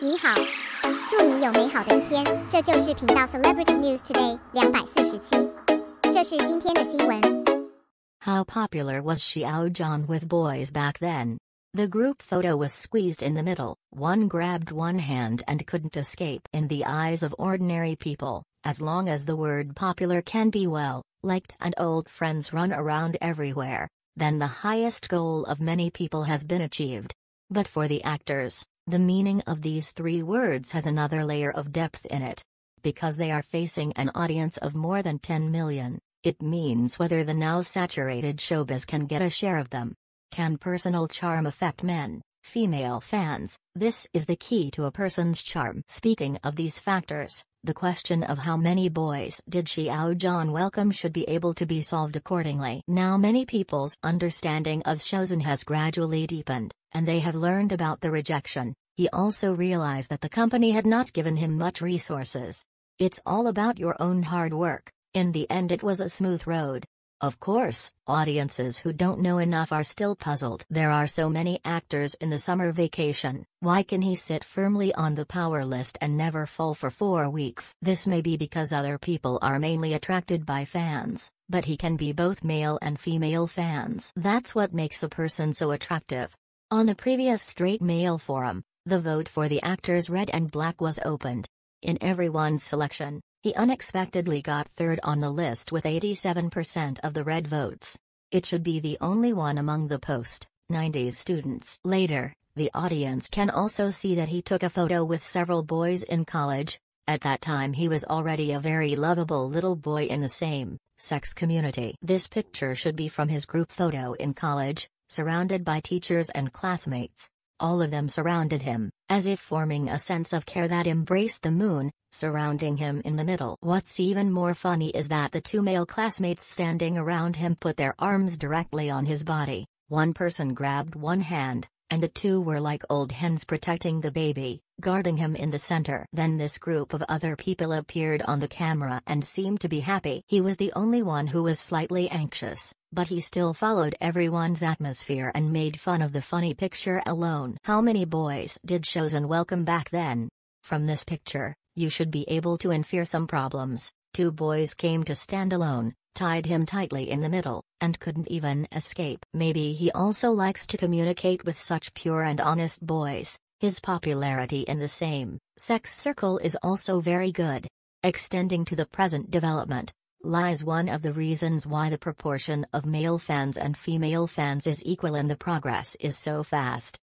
你好，祝你有美好的一天。这就是频道 Celebrity News Today 两百四十七，这是今天的新闻。How popular was Xiao Zhan with boys back then? The group photo was squeezed in the middle, one grabbed one hand and couldn't escape in the eyes of ordinary people, as long as the word popular can be well liked and old friends run around everywhere, then the highest goal of many people has been achieved. But for the actors, the meaning of these three words has another layer of depth in it. Because they are facing an audience of more than 10 million, it means whether the now saturated showbiz can get a share of them. Can personal charm affect men, female fans? This is the key to a person's charm. Speaking of these factors, the question of how many boys did she, Xiao Zhan welcome should be able to be solved accordingly. Now many people's understanding of Xiao Zhan has gradually deepened, and they have learned about the rejection. He also realized that the company had not given him much resources. It's all about your own hard work. In the end, it was a smooth road. Of course, audiences who don't know enough are still puzzled. There are so many actors in the summer vacation, why can he sit firmly on the power list and never fall for four weeks? This may be because other people are mainly attracted by fans, but he can be both male and female fans. That's what makes a person so attractive. On a previous straight male forum, the vote for the actors Red and Black was opened. In everyone's selection, he unexpectedly got third on the list with 87% of the red votes. It should be the only one among the post 90s students. Later, the audience can also see that he took a photo with several boys in college. At that time, he was already a very lovable little boy in the same sex community. This picture should be from his group photo in college, surrounded by teachers and classmates. All of them surrounded him, as if forming a sense of care that embraced the moon, surrounding him in the middle. What's even more funny is that the two male classmates standing around him put their arms directly on his body. One person grabbed one hand, and the two were like old hens protecting the baby, guarding him in the center. Then this group of other people appeared on the camera and seemed to be happy. He was the only one who was slightly anxious, but he still followed everyone's atmosphere and made fun of the funny picture alone. How many boys did Xiao Zhan welcome back then? From this picture, you should be able to infer some problems. Two boys came to stand alone, tied him tightly in the middle, and couldn't even escape. Maybe he also likes to communicate with such pure and honest boys. His popularity in the same sex circle is also very good. Extending to the present development, lies one of the reasons why the proportion of male fans and female fans is equal and the progress is so fast.